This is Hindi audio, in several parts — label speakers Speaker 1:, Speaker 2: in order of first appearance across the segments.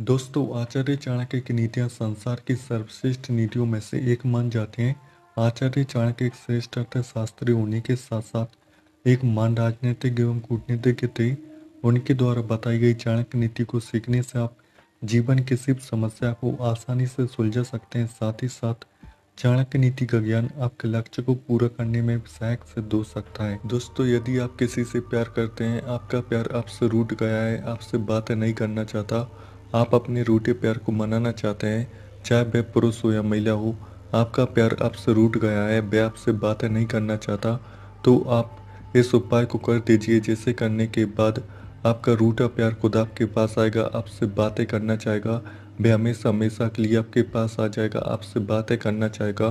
Speaker 1: दोस्तों, आचार्य चाणक्य की नीतियाँ संसार की सर्वश्रेष्ठ नीतियों में से एक मान जाती हैं। आचार्य चाणक्य एक श्रेष्ठ अर्थशास्त्री होने के साथ साथ एक मान राजनीतिक एवं कूटनीतिज्ञ थे। उनके द्वारा बताई गई चाणक्य नीति को सीखने से आप जीवन किसी भी समस्या को आसानी से सुलझा सकते हैं। साथ ही साथ, चाणक्य नीति का ज्ञान आपके लक्ष्य को पूरा करने में सहायक सिद्ध हो सकता है। दोस्तों, यदि आप किसी से प्यार करते हैं, आपका प्यार आपसे रूट गया है, आपसे बातें नहीं करना चाहता आप अपने रूटे प्यार को मनाना चाहते हैं, चाहे वह पुरुष हो या महिला हो, आपका प्यार आपसे रूट गया है, वह आपसे बातें नहीं करना चाहता तो आप इस उपाय को कर दीजिए जैसे करने के बाद आपका रूटा प्यार खुद आपके पास आएगा, आपसे बातें करना चाहेगा, वह हमेशा हमेशा के लिए आपके पास आ जाएगा, आपसे बातें करना चाहेगा।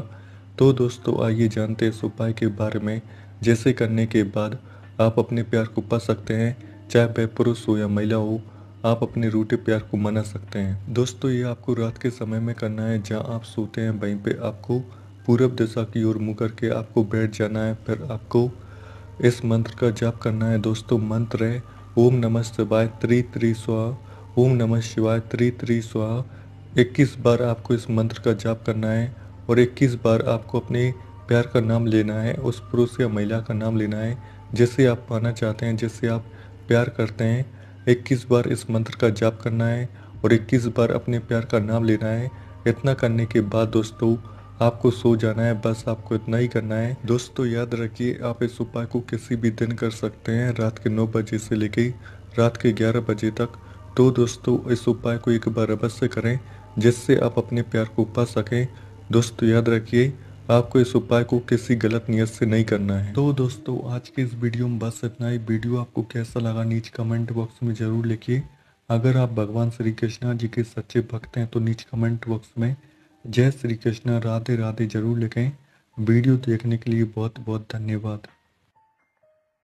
Speaker 1: तो दोस्तों, आइए जानते हैं इस उपाय के बारे में, जैसे करने के बाद आप अपने प्यार को पा सकते हैं, चाहे वह पुरुष हो या महिला हो। आप अपने रूटे प्यार को मना सकते हैं। दोस्तों, ये आपको रात के समय में करना है जहाँ आप सोते हैं, वहीं पे आपको पूरब दिशा की ओर मुँह करके आपको बैठ जाना है। फिर आपको इस मंत्र का जाप करना है। दोस्तों, मंत्र है, ओम नमः शिवाय त्रि त्रि स्वाहा ओम नमः शिवाय त्रि त्रि स्वाहा इक्कीस बार आपको इस मंत्र का जाप करना है और इक्कीस बार आपको अपने प्यार का नाम लेना है। उस पुरुष या महिला का नाम लेना है, जिसे आप पाना चाहते हैं जिससे आप प्यार करते हैं। इक्कीस बार इस मंत्र का जाप करना है और इक्कीस बार अपने प्यार का नाम लेना है। इतना करने के बाद दोस्तों, आपको सो जाना है, बस आपको इतना ही करना है। दोस्तों, याद रखिए, आप इस उपाय को किसी भी दिन कर सकते हैं। रात के नौ बजे से लेके रात के ग्यारह बजे तक। तो दोस्तों, इस उपाय को एक बार अवश्य करें, जिससे आप अपने प्यार को पा सकें। दोस्तों, याद रखिए आपको इस उपाय को किसी गलत नियत से नहीं करना है। तो दोस्तों, आज के इस वीडियो में बस इतना ही। वीडियो आपको कैसा लगा नीचे कमेंट बॉक्स में ज़रूर लिखिए। अगर आप भगवान श्री कृष्णा जी के सच्चे भक्त हैं तो नीचे कमेंट बॉक्स में जय श्री कृष्णा राधे राधे ज़रूर लिखें। वीडियो देखने के लिए बहुत बहुत धन्यवाद।